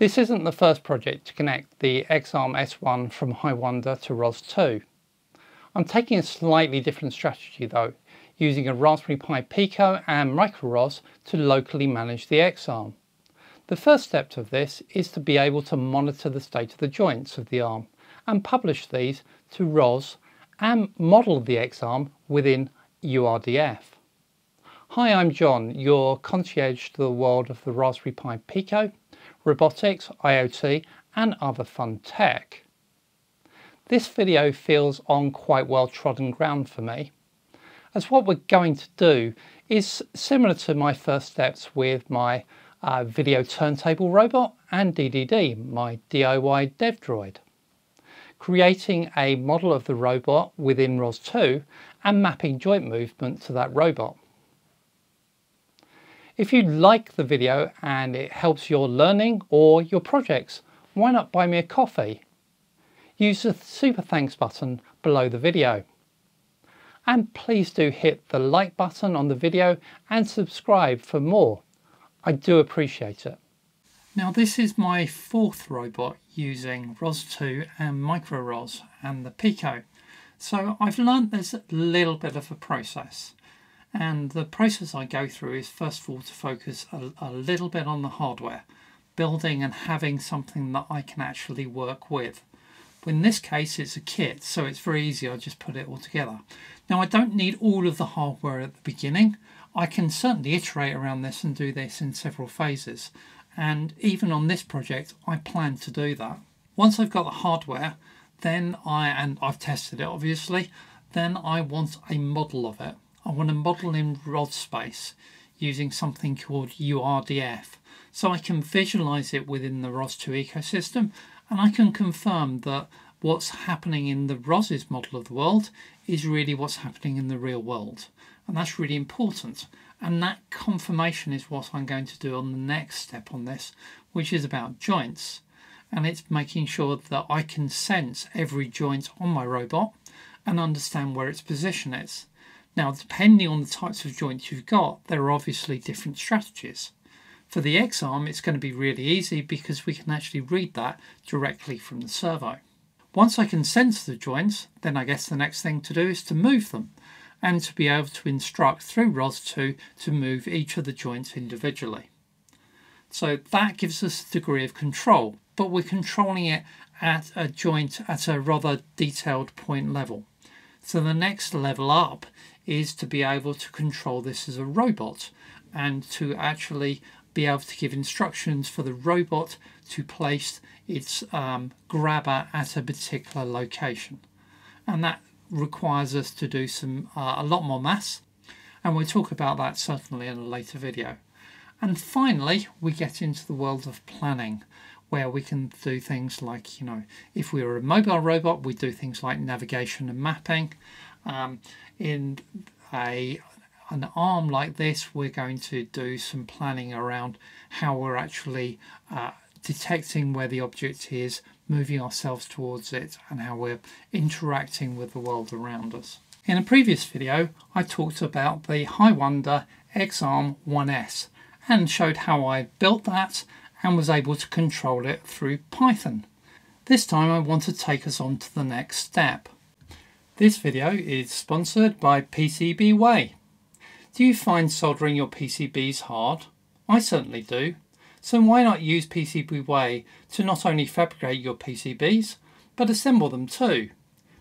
This isn't the first project to connect the X-Arm S1 from Hiwonder to ROS2. I'm taking a slightly different strategy though, using a Raspberry Pi Pico and MicroROS to locally manage the X-Arm. The first step of this is to be able to monitor the state of the joints of the arm and publish these to ROS and model the X-Arm within URDF. Hi, I'm Jon, your concierge to the world of the Raspberry Pi Pico robotics, IoT and other fun tech. This video feels on quite well trodden ground for me, as what we're going to do is similar to my first steps with my uh, video turntable robot and DDD, my DIY dev droid. Creating a model of the robot within ROS2 and mapping joint movement to that robot. If you like the video and it helps your learning or your projects, why not buy me a coffee? Use the super thanks button below the video. And please do hit the like button on the video and subscribe for more. I do appreciate it. Now this is my fourth robot using ROS2 and MicroROS and the Pico. So I've learned there's a little bit of a process. And the process I go through is first of all to focus a, a little bit on the hardware, building and having something that I can actually work with. In this case, it's a kit, so it's very easy. I just put it all together. Now, I don't need all of the hardware at the beginning. I can certainly iterate around this and do this in several phases. And even on this project, I plan to do that. Once I've got the hardware, then I, and I've tested it obviously, then I want a model of it. I want to model in ROS space using something called URDF so I can visualize it within the ROS2 ecosystem and I can confirm that what's happening in the ROS's model of the world is really what's happening in the real world and that's really important and that confirmation is what I'm going to do on the next step on this which is about joints and it's making sure that I can sense every joint on my robot and understand where its position is. Now, depending on the types of joints you've got, there are obviously different strategies. For the X-arm, it's going to be really easy because we can actually read that directly from the servo. Once I can sense the joints, then I guess the next thing to do is to move them and to be able to instruct through ROS2 to move each of the joints individually. So that gives us a degree of control, but we're controlling it at a joint at a rather detailed point level. So the next level up is to be able to control this as a robot and to actually be able to give instructions for the robot to place its um, grabber at a particular location. And that requires us to do some uh, a lot more maths and we'll talk about that certainly in a later video. And finally, we get into the world of planning where we can do things like, you know, if we were a mobile robot, we do things like navigation and mapping. Um, in a an arm like this, we're going to do some planning around how we're actually uh, detecting where the object is, moving ourselves towards it, and how we're interacting with the world around us. In a previous video, I talked about the Hiwonder X-Arm 1S and showed how I built that and was able to control it through Python. This time I want to take us on to the next step. This video is sponsored by PCBWay. Do you find soldering your PCBs hard? I certainly do. So why not use PCBWay to not only fabricate your PCBs, but assemble them too?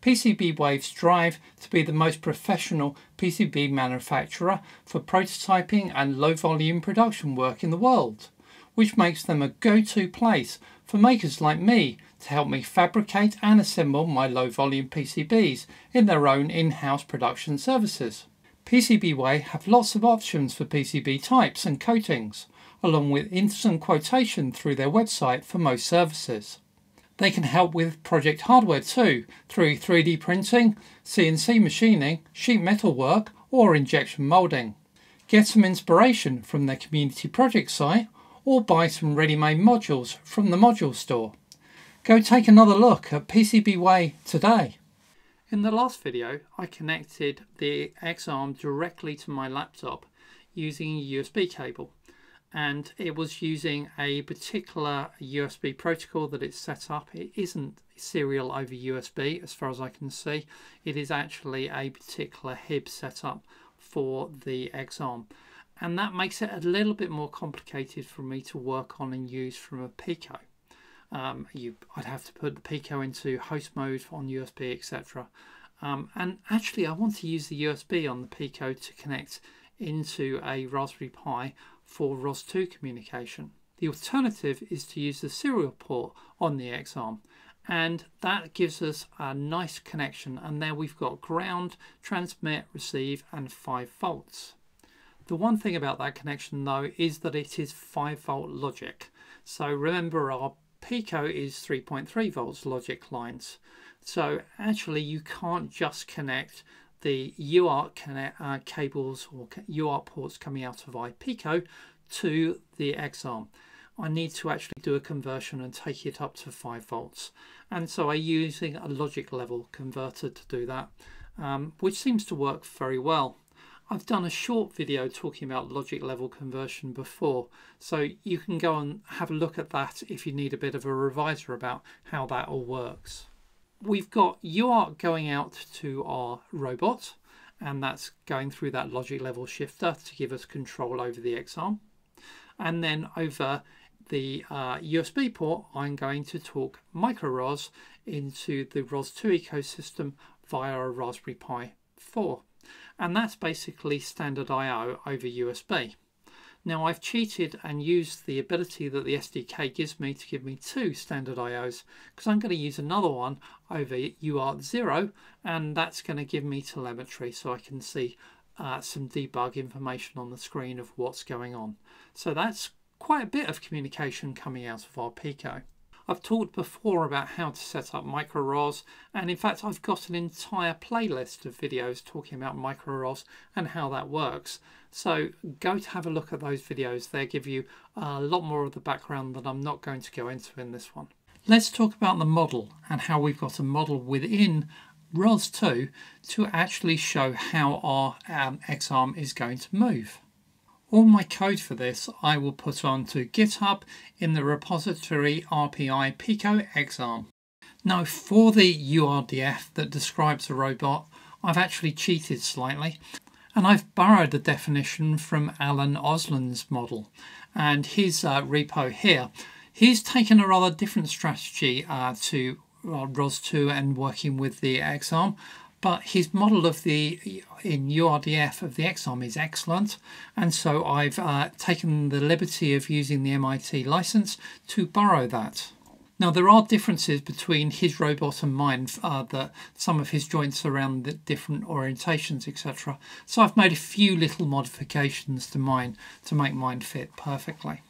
PCBWay strive to be the most professional PCB manufacturer for prototyping and low volume production work in the world, which makes them a go-to place for makers like me to help me fabricate and assemble my low volume PCBs in their own in-house production services. PCBWay have lots of options for PCB types and coatings, along with instant quotation through their website for most services. They can help with project hardware too, through 3D printing, CNC machining, sheet metal work, or injection moulding. Get some inspiration from their community project site or buy some ready-made modules from the module store. Go take another look at PCBWay today. In the last video I connected the X-Arm directly to my laptop using a USB cable and it was using a particular USB protocol that it's set up. It isn't serial over USB as far as I can see. It is actually a particular HID setup for the X-Arm and that makes it a little bit more complicated for me to work on and use from a Pico. Um, you, I'd have to put the Pico into host mode on USB etc. Um, and actually I want to use the USB on the Pico to connect into a Raspberry Pi for ROS2 communication. The alternative is to use the serial port on the X-Arm and that gives us a nice connection and there we've got ground, transmit, receive and 5 volts. The one thing about that connection though is that it is 5 volt logic. So remember our Pico is 3.3 volts logic lines. So actually you can't just connect the UART connect, uh, cables or UART ports coming out of iPico to the X-Arm. I need to actually do a conversion and take it up to 5 volts. And so I'm using a logic level converter to do that, um, which seems to work very well. I've done a short video talking about logic level conversion before, so you can go and have a look at that if you need a bit of a reviser about how that all works we've got UART going out to our robot, and that's going through that logic level shifter to give us control over the X-arm. And then over the uh, USB port, I'm going to talk microROS into the ROS2 ecosystem via a Raspberry Pi 4. And that's basically standard I.O. over USB. Now I've cheated and used the ability that the SDK gives me to give me two standard IOs because I'm going to use another one over UART 0 and that's going to give me telemetry so I can see uh, some debug information on the screen of what's going on. So that's quite a bit of communication coming out of our Pico. I've talked before about how to set up micro microROS and in fact I've got an entire playlist of videos talking about micro microROS and how that works. So go to have a look at those videos. They give you a lot more of the background that I'm not going to go into in this one. Let's talk about the model and how we've got a model within ROS2 to actually show how our um, X-arm is going to move. All my code for this I will put onto GitHub in the repository RPI Pico X-arm. Now for the URDF that describes the robot, I've actually cheated slightly and I've borrowed the definition from Alan Olsen's model and his uh, repo here. He's taken a rather different strategy uh, to uh, ROS2 and working with the X-arm but his model of the in URDF of the X-arm is excellent and so I've uh, taken the liberty of using the MIT license to borrow that. Now there are differences between his robot and mine uh, that some of his joints around the different orientations etc. So I've made a few little modifications to mine to make mine fit perfectly.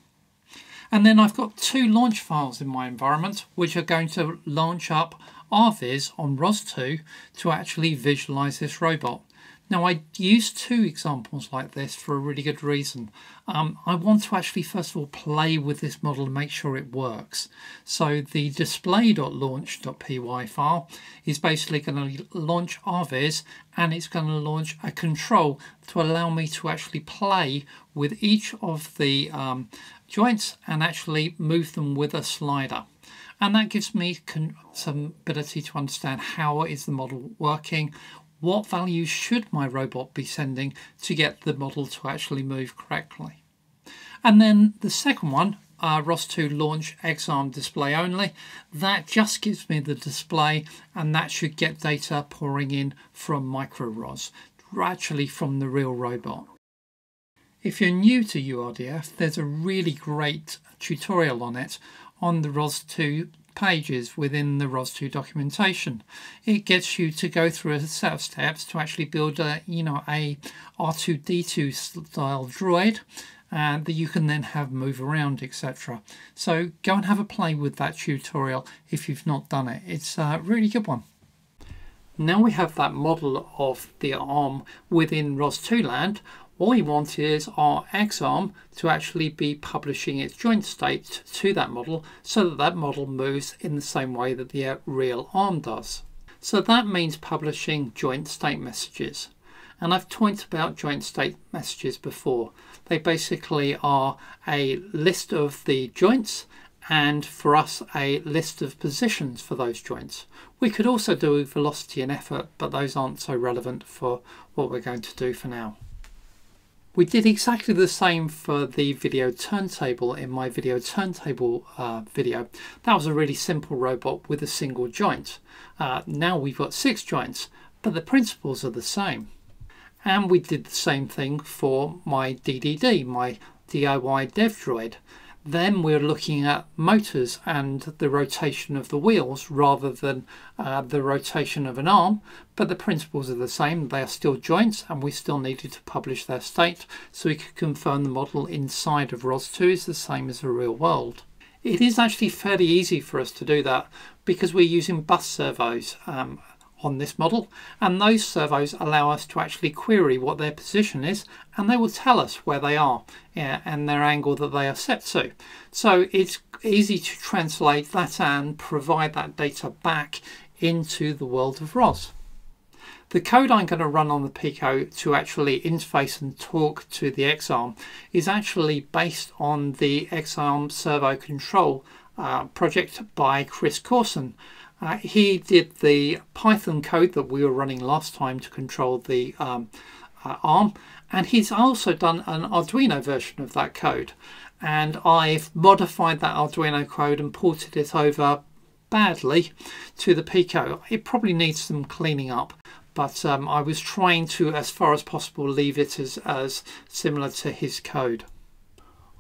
And then I've got two launch files in my environment which are going to launch up RViz on ROS2 to actually visualize this robot. Now I use two examples like this for a really good reason. Um, I want to actually first of all play with this model and make sure it works. So the display.launch.py file is basically going to launch RViz and it's going to launch a control to allow me to actually play with each of the um, joints and actually move them with a slider and that gives me some ability to understand how is the model working what values should my robot be sending to get the model to actually move correctly. And then the second one, uh, ROS2 launch X-arm display only, that just gives me the display and that should get data pouring in from microROS, actually from the real robot. If you're new to URDF, there's a really great tutorial on it on the ROS2 pages within the ROS2 documentation. It gets you to go through a set of steps to actually build a, you know, a R2D2 style droid uh, that you can then have move around, etc. So go and have a play with that tutorial if you've not done it. It's a really good one. Now we have that model of the ARM within ROS2 land, all we want is our X-arm to actually be publishing its joint state to that model so that that model moves in the same way that the real ARM does. So that means publishing joint state messages. And I've talked about joint state messages before. They basically are a list of the joints and for us a list of positions for those joints. We could also do velocity and effort, but those aren't so relevant for what we're going to do for now. We did exactly the same for the video turntable in my video turntable uh, video. That was a really simple robot with a single joint. Uh, now we've got six joints, but the principles are the same. And we did the same thing for my DDD, my DIY dev droid. Then we're looking at motors and the rotation of the wheels rather than uh, the rotation of an arm, but the principles are the same. They are still joints and we still needed to publish their state so we could confirm the model inside of ROS2 is the same as the real world. It is actually fairly easy for us to do that because we're using bus servos um, on this model and those servos allow us to actually query what their position is and they will tell us where they are and their angle that they are set to. So it's easy to translate that and provide that data back into the world of ROS. The code I'm going to run on the Pico to actually interface and talk to the X-Arm is actually based on the X-Arm servo control uh, project by Chris Courson. Uh, he did the Python code that we were running last time to control the um, uh, ARM and he's also done an Arduino version of that code and I've modified that Arduino code and ported it over badly to the Pico. It probably needs some cleaning up but um, I was trying to as far as possible leave it as, as similar to his code.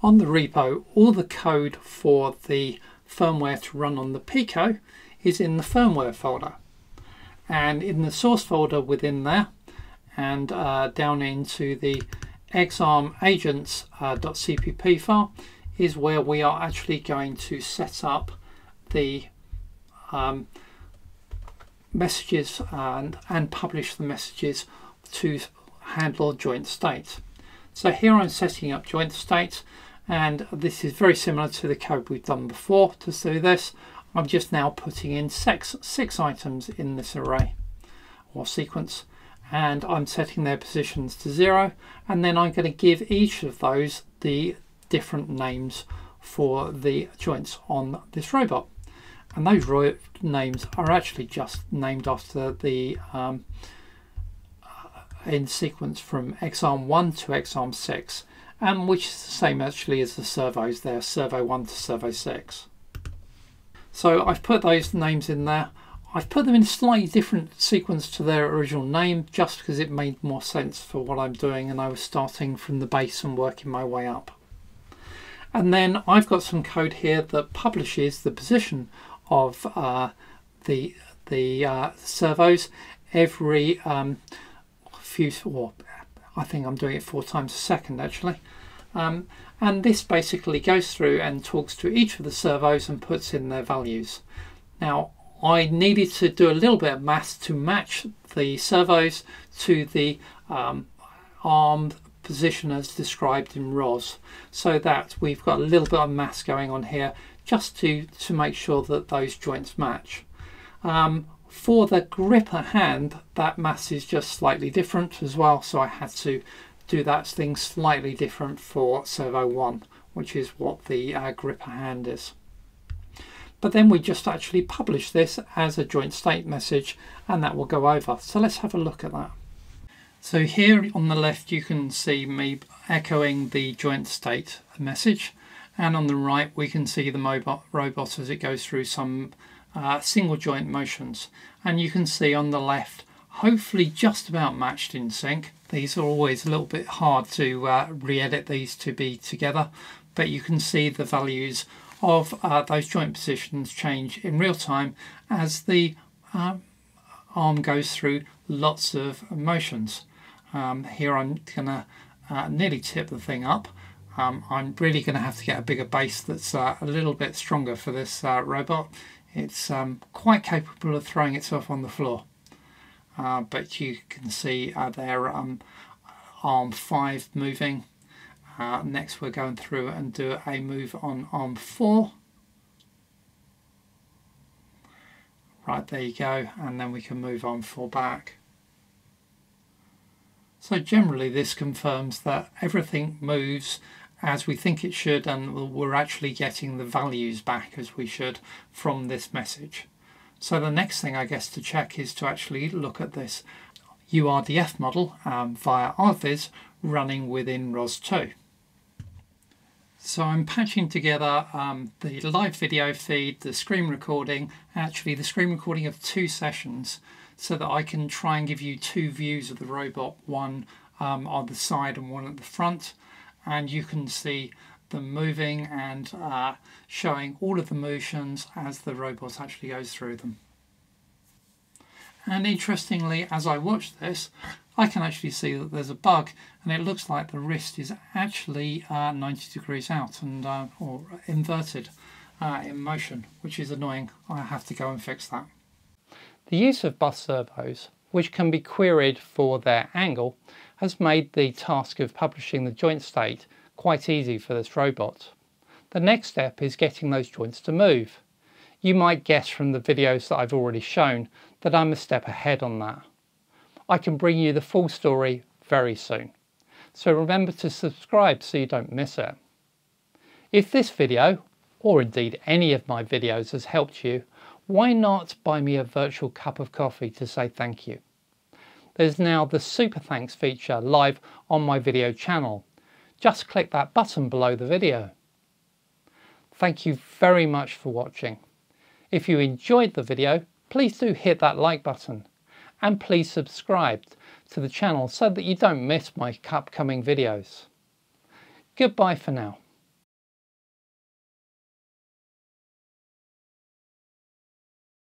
On the repo all the code for the firmware to run on the Pico is in the firmware folder. And in the source folder within there, and uh, down into the xarm agents.cpp uh, file is where we are actually going to set up the um, messages and, and publish the messages to handle joint state. So here I'm setting up joint state and this is very similar to the code we've done before to do this. I'm just now putting in six, six items in this array or sequence and I'm setting their positions to zero and then I'm going to give each of those the different names for the joints on this robot. And those names are actually just named after the um, in sequence from XARM 1 to XARM 6 and which is the same actually as the servos there servo 1 to servo 6 so I've put those names in there. I've put them in a slightly different sequence to their original name just because it made more sense for what I'm doing and I was starting from the base and working my way up. And then I've got some code here that publishes the position of uh, the the uh, servos every um, few, or I think I'm doing it four times a second actually. Um, and this basically goes through and talks to each of the servos and puts in their values. Now I needed to do a little bit of math to match the servos to the um, arm position as described in ROS so that we've got a little bit of math going on here just to, to make sure that those joints match. Um, for the gripper hand that mass is just slightly different as well so I had to do that thing slightly different for servo 1 which is what the uh, gripper hand is. But then we just actually publish this as a joint state message and that will go over. So let's have a look at that. So here on the left you can see me echoing the joint state message and on the right we can see the robot as it goes through some uh, single joint motions. And you can see on the left hopefully just about matched in sync these are always a little bit hard to uh, re-edit these to be together, but you can see the values of uh, those joint positions change in real time as the uh, arm goes through lots of motions. Um, here I'm going to uh, nearly tip the thing up. Um, I'm really going to have to get a bigger base that's uh, a little bit stronger for this uh, robot. It's um, quite capable of throwing itself on the floor uh, but you can see uh, there um, arm 5 moving. Uh, next we're going through and do a move on arm 4. Right, there you go, and then we can move on 4 back. So generally this confirms that everything moves as we think it should and we're actually getting the values back as we should from this message. So the next thing I guess to check is to actually look at this URDF model um, via RViz running within ROS2. So I'm patching together um, the live video feed, the screen recording, actually the screen recording of two sessions so that I can try and give you two views of the robot, one um, on the side and one at the front. And you can see them moving and uh, showing all of the motions as the robot actually goes through them. And interestingly, as I watch this, I can actually see that there's a bug and it looks like the wrist is actually uh, 90 degrees out and uh, or inverted uh, in motion, which is annoying. I have to go and fix that. The use of bus servos, which can be queried for their angle, has made the task of publishing the joint state quite easy for this robot. The next step is getting those joints to move. You might guess from the videos that I've already shown that I'm a step ahead on that. I can bring you the full story very soon. So remember to subscribe so you don't miss it. If this video, or indeed any of my videos has helped you, why not buy me a virtual cup of coffee to say thank you? There's now the Super Thanks feature live on my video channel. Just click that button below the video. Thank you very much for watching. If you enjoyed the video, please do hit that like button and please subscribe to the channel so that you don't miss my upcoming videos. Goodbye for now.